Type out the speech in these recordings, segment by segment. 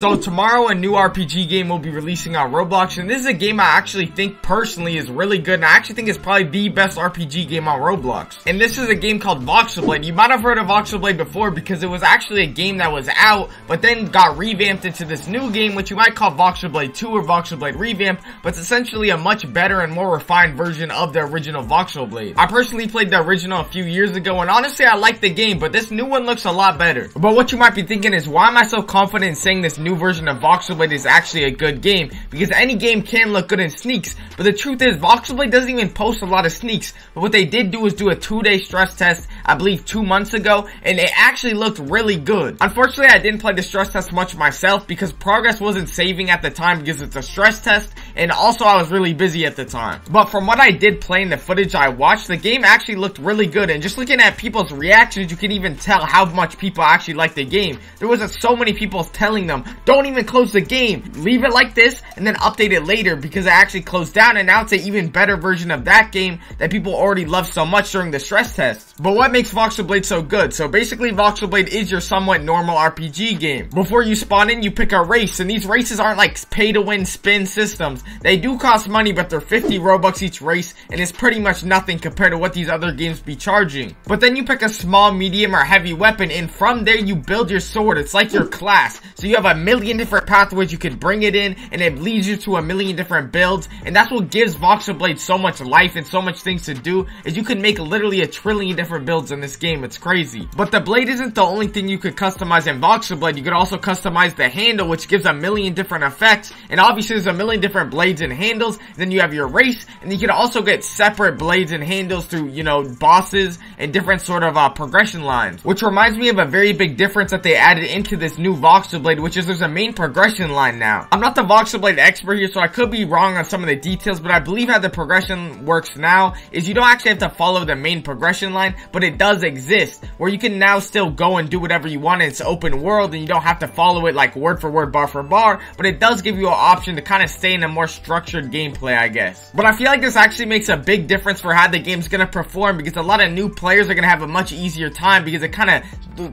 So tomorrow a new RPG game will be releasing on Roblox and this is a game I actually think personally is really good and I actually think it's probably the best RPG game on Roblox. And this is a game called Voxlblade. You might have heard of Voxlblade before because it was actually a game that was out but then got revamped into this new game which you might call Voxlblade 2 or Voxlblade Revamp but it's essentially a much better and more refined version of the original Voxlblade. I personally played the original a few years ago and honestly I like the game but this new one looks a lot better. But what you might be thinking is why am I so confident in saying this new new version of Voxlblade is actually a good game because any game can look good in sneaks. But the truth is Voxlblade doesn't even post a lot of sneaks. But what they did do is do a two day stress test, I believe two months ago, and it actually looked really good. Unfortunately, I didn't play the stress test much myself because progress wasn't saving at the time because it's a stress test and also I was really busy at the time. But from what I did play in the footage I watched, the game actually looked really good and just looking at people's reactions, you can even tell how much people actually like the game. There was so many people telling them, don't even close the game. Leave it like this and then update it later because it actually closed down and now it's an even better version of that game that people already loved so much during the stress test. But what makes Voxlblade so good? So basically Voxlblade is your somewhat normal RPG game. Before you spawn in, you pick a race and these races aren't like pay to win spin systems. They do cost money but they're 50 Robux each race and it's pretty much nothing compared to what these other games be charging. But then you pick a small, medium, or heavy weapon and from there you build your sword. It's like your class. So you have a million different pathways you can bring it in and it leads you to a million different builds and that's what gives Voxlblade so much life and so much things to do is you can make literally a trillion different builds in this game. It's crazy. But the blade isn't the only thing you could customize in Voxlblade. You could also customize the handle which gives a million different effects and obviously there's a million different blades and handles. Then you have your race and you can also get separate blades and handles through, you know, bosses and different sort of uh, progression lines. Which reminds me of a very big difference that they added into this new Voxlblade which is there's a main progression line now. I'm not the Voxlblade expert here, so I could be wrong on some of the details, but I believe how the progression works now is you don't actually have to follow the main progression line, but it does exist, where you can now still go and do whatever you want, it's open world, and you don't have to follow it like word for word, bar for bar, but it does give you an option to kind of stay in a more structured gameplay, I guess. But I feel like this actually makes a big difference for how the game's gonna perform, because a lot of new players are gonna have a much easier time, because it kind of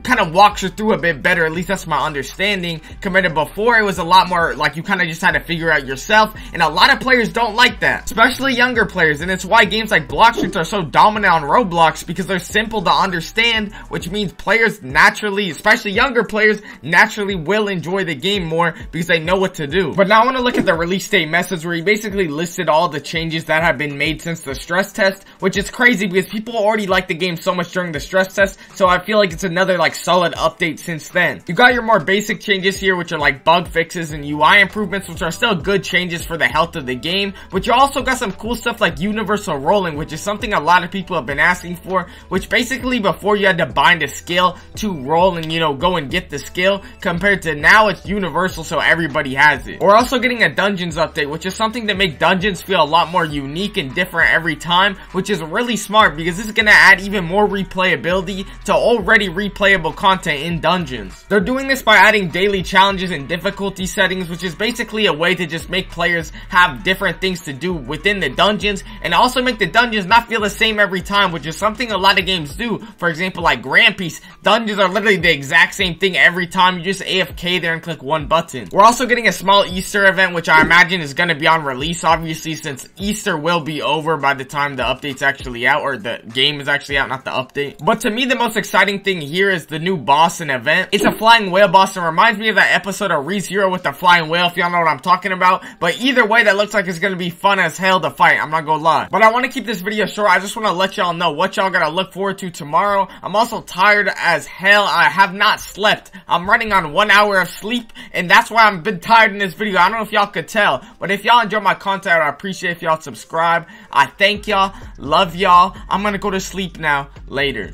kind of walks you through a bit better. At least that's my understanding. Compared to before, it was a lot more like you kind of just had to figure out yourself. And a lot of players don't like that, especially younger players. And it's why games like Blox Fruits are so dominant on Roblox because they're simple to understand, which means players naturally, especially younger players, naturally will enjoy the game more because they know what to do. But now I want to look at the release date message where he basically listed all the changes that have been made since the stress test, which is crazy because people already like the game so much during the stress test. So I feel like it's another like solid update since then. You got your more basic changes here, which are like bug fixes and UI improvements, which are still good changes for the health of the game. But you also got some cool stuff like universal rolling, which is something a lot of people have been asking for, which basically before you had to bind a skill to roll and, you know, go and get the skill, compared to now it's universal so everybody has it. We're also getting a dungeons update, which is something to make dungeons feel a lot more unique and different every time, which is really smart because this is going to add even more replayability to already replay playable content in dungeons. They're doing this by adding daily challenges and difficulty settings, which is basically a way to just make players have different things to do within the dungeons, and also make the dungeons not feel the same every time, which is something a lot of games do. For example, like Grand Piece, dungeons are literally the exact same thing every time, you just AFK there and click one button. We're also getting a small Easter event, which I imagine is going to be on release, obviously, since Easter will be over by the time the update's actually out, or the game is actually out, not the update. But to me, the most exciting thing here is the new Boston event. It's a flying whale Boston. Reminds me of that episode of ReZero with the flying whale, if y'all know what I'm talking about. But either way, that looks like it's gonna be fun as hell to fight. I'm not gonna lie. But I want to keep this video short. I just want to let y'all know what y'all gotta look forward to tomorrow. I'm also tired as hell. I have not slept. I'm running on one hour of sleep, and that's why I've been tired in this video. I don't know if y'all could tell, but if y'all enjoy my content, I appreciate if y'all subscribe. I thank y'all. Love y'all. I'm gonna go to sleep now. Later.